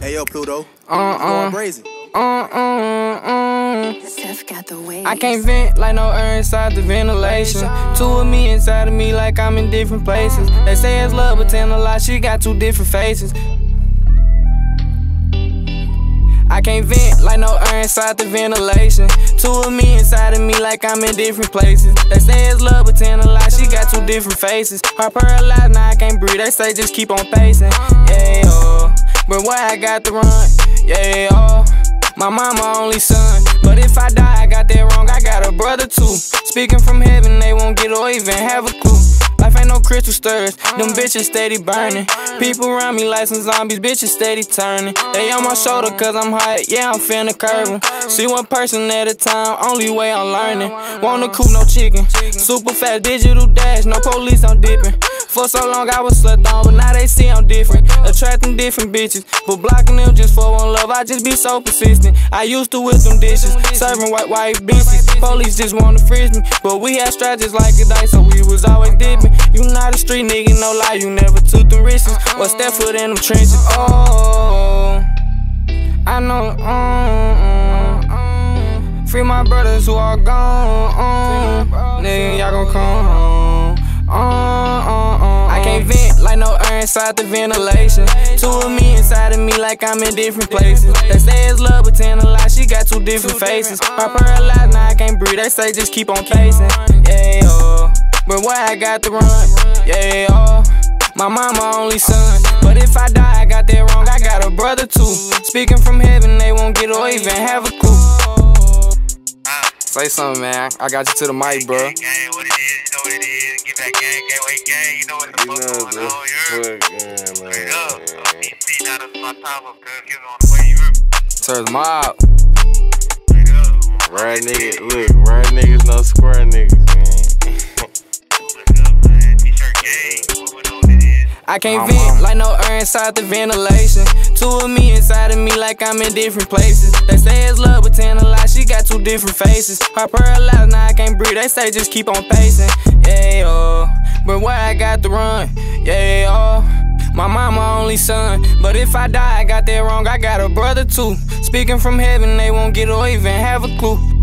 Hey yo, Pluto. Uh Going uh. crazy. Uh uh uh. Steph got the waves. I can't vent like no air inside the ventilation. Two of me inside of me like I'm in different places. They say it's love, but tell a lie, she got two different faces. I can't vent like no air inside the ventilation. Two of me inside of me like I'm in different places. They say it's love, but tell a lie, she got two different faces. Heart paralyzed, now I can't breathe. They say just keep on pacing. Yeah. But why I got to run? Yeah, oh. My mama only son, but if I die, I got that wrong. I got a brother too. Speaking from heaven, they won't get or even have a clue. Life ain't no crystal stirs, them bitches steady burning. People around me like some zombies, bitches steady turning. They on my shoulder cause I'm hot, yeah, I'm finna curve 'em. See one person at a time, only way I'm learning. Wanna coop, no chicken. Super fast digital dash, no police, I'm dipping. For so long I was slept on, but now they see I'm different. Attracting different bitches, but blocking them just for one love. I just be so persistent. I used to whip them dishes, serving white white bitches. Police just wanna freeze me, but we had strategies like a dice, so we was always street nigga, no lie, you never took them risks. What's that foot in them trenches. Oh, I know. mm, mm. Free my brothers who are gone. mm. Nigga, y'all gon' come home. Uh, I can't vent like no air inside the ventilation. Two of me inside of me like I'm in different places. They say it's love, but tell a lie, she got two different faces. Heart paralyzed, now I can't breathe. They say just keep on pacing. Yeah, oh. But why I got to run? Yeah, oh. My mama only son, but if I die, I got that wrong. I got a brother too. Speaking from heaven, they won't get or even have a clue. Say something, man. I got you to the mic, bro. Gang, what it is, you know what it is. Get back gang, gang, wait, gang, you know what the fuck going on, you heard? fuck, yeah, Wait up. man. PC, now that's my top up, cuz. Give it on the way, you heard? Turns mob. Wait up. Right nigga, look, right niggas, no square niggas, I can't vent like no air inside the ventilation. Two of me inside of me like I'm in different places. They say it's love, but tell a lie, she got two different faces. Heart paralyzed, now I can't breathe. They say just keep on pacing. Yeah, oh. But why I got to run? Yeah, oh. My mama only son, but if I die, I got that wrong. I got a brother too. Speaking from heaven, they won't get or even have a clue.